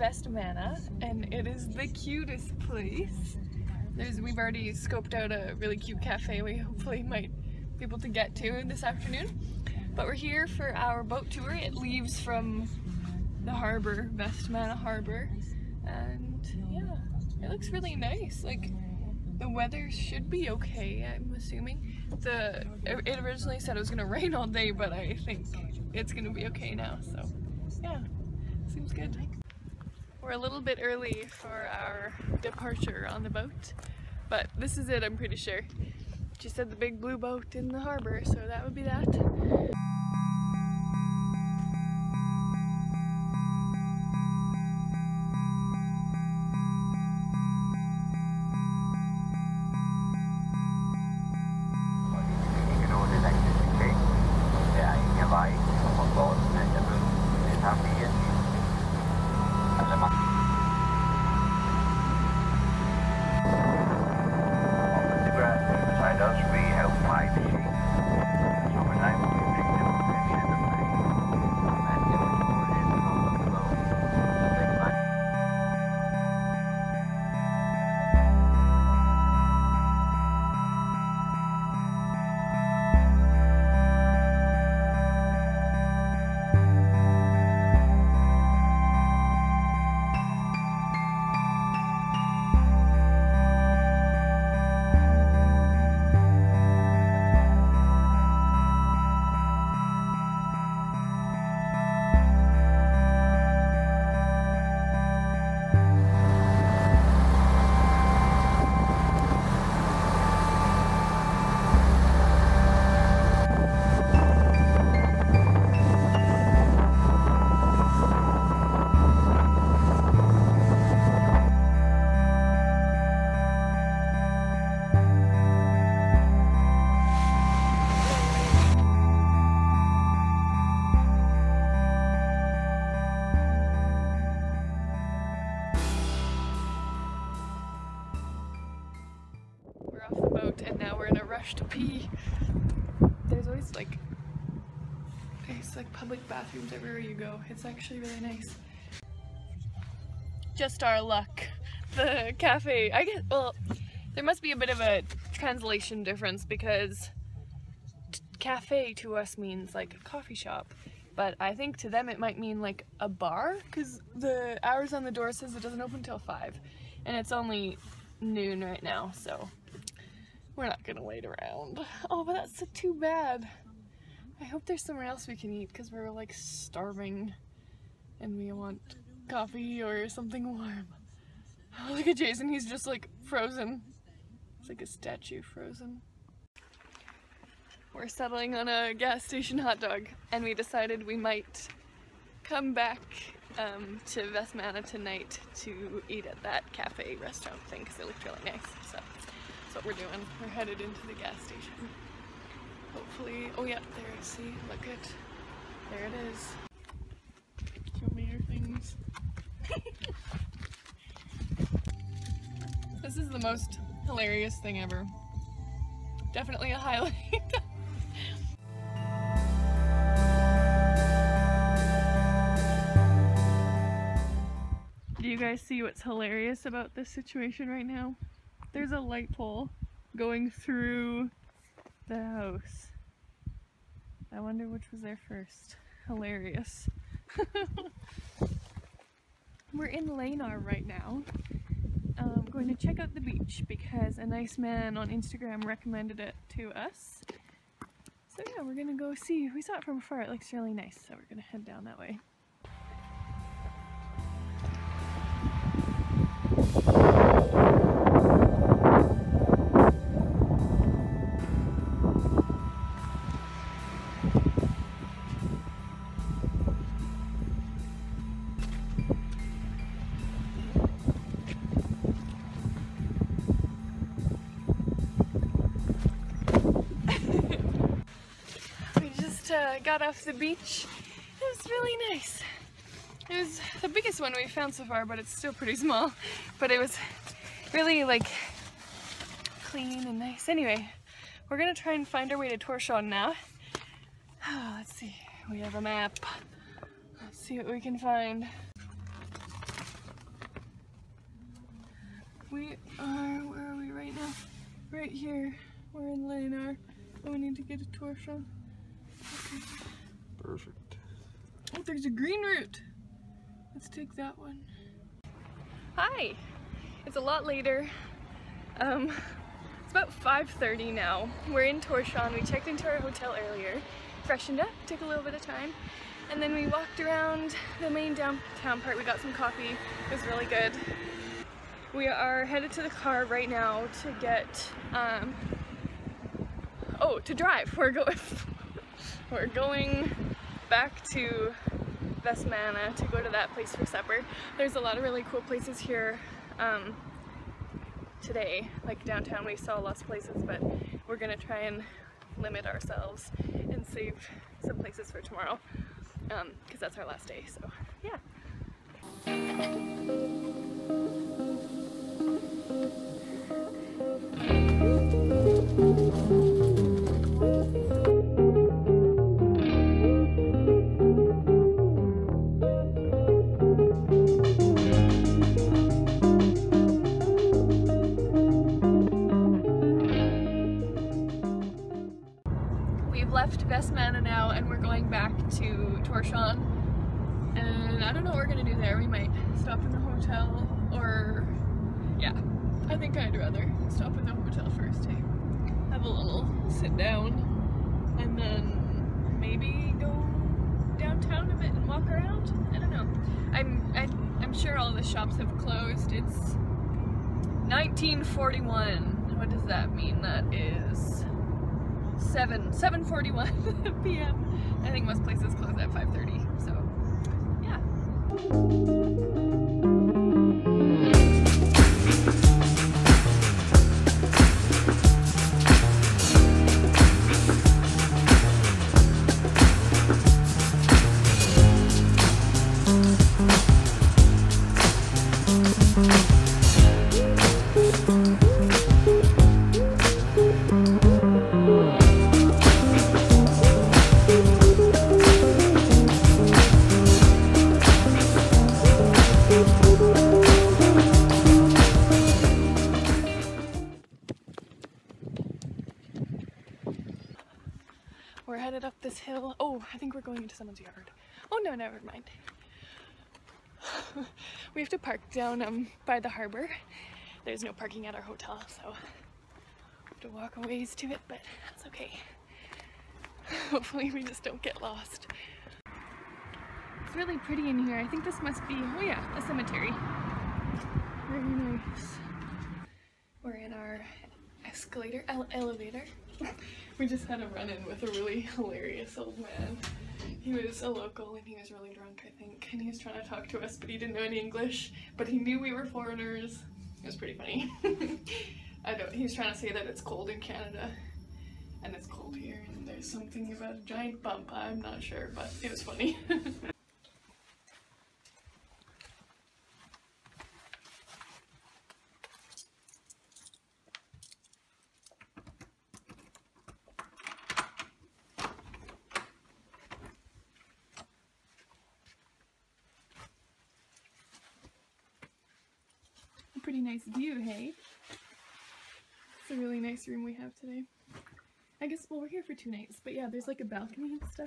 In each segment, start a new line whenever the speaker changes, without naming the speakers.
To Vestmanna and it is the cutest place. There's we've already scoped out a really cute cafe we hopefully might be able to get to this afternoon. But we're here for our boat tour. It leaves from the harbor, Vestmanna harbor. And yeah, it looks really nice. Like the weather should be okay, I'm assuming. The It originally said it was gonna rain all day, but I think it's gonna be okay now, so yeah, seems good. We're a little bit early for our departure on the boat, but this is it, I'm pretty sure. She said the big blue boat in the harbor, so that would be that.
Ingen
rush to pee. There's always like nice like public bathrooms everywhere you go. It's actually really nice. Just our luck. The cafe, I guess, well, there must be a bit of a translation difference because cafe to us means like a coffee shop. But I think to them it might mean like a bar because the hours on the door says it doesn't open till 5 and it's only noon right now so we're not gonna wait around. Oh, but that's too bad. I hope there's somewhere else we can eat because we're like starving and we want coffee or something warm. Oh, look at Jason, he's just like frozen. It's like a statue frozen. We're settling on a gas station hot dog and we decided we might come back um, to Vestmanna tonight to eat at that cafe restaurant thing because it looked really nice. So that's what we're doing. We're headed into the gas station. Hopefully, oh yeah, there, I see, look at, there it is. Show me your things. this is the most hilarious thing ever. Definitely a highlight. Do you guys see what's hilarious about this situation right now? There's a light pole going through the house. I wonder which was there first. Hilarious. We're in Leynar right now. Um, I'm going to check out the beach because a nice man on Instagram recommended it to us. So yeah, we're gonna go see. We saw it from afar. It looks really nice, so we're gonna head down that way. uh, got off the beach. It was really nice. It was the biggest one we've found so far, but it's still pretty small. But it was really like clean and nice. Anyway, we're gonna try and find our way to Torshavn now. Oh, let's see, we have a map. Let's see what we can find. We are, where are we right now? Right here, we're in Leynar, and we need to get to Torshavn.
Perfect.
Oh, there's a green route. Let's take that one. Hi. It's a lot later. Um, it's about 5.30 now. We're in Torshavn. We checked into our hotel earlier, freshened up, took a little bit of time, and then we walked around the main downtown part. We got some coffee. It was really good. We are headed to the car right now to get, um, oh, to drive. We're going, we're going back to Vestmanna to go to that place for supper. There's a lot of really cool places here um, today. Like downtown we saw lots of places, but we're gonna try and limit ourselves and save some places for tomorrow because um, that's our last day, so yeah. Left Vestmanna now and we're going back to Torshavn. And I don't know what we're gonna do there. We might stop in the hotel or yeah. I think I'd rather stop in the hotel first, hey. Have a little sit down and then maybe go downtown a bit and walk around. I don't know. I'm I, I'm sure all the shops have closed. It's 1941. What does that mean? That is 7 7:41 p.m. I think most places close at 5:30. So, yeah. We're headed up this hill. Oh, I think we're going into someone's yard. Oh no, never mind. we have to park down um, by the harbor. There's no parking at our hotel, so we have to walk a ways to it, but that's okay. Hopefully we just don't get lost. It's really pretty in here. I think this must be, oh yeah, a cemetery. Very nice. We're in our escalator, ele elevator. we just had a run-in with a really hilarious old man. He was a local and he was really drunk, I think, and he was trying to talk to us, but he didn't know any English, but he knew we were foreigners. It was pretty funny. I don't, he was trying to say that it's cold in Canada, and it's cold here, and there's something about a giant bump, I'm not sure, but it was funny. pretty nice view, hey? It's a really nice room we have today. I guess, well, we're here for two nights, but yeah, there's like a balcony and stuff.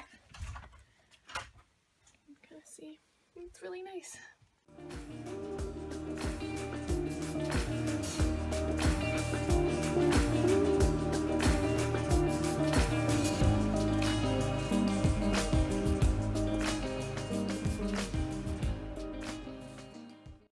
Kind of see. It's really nice.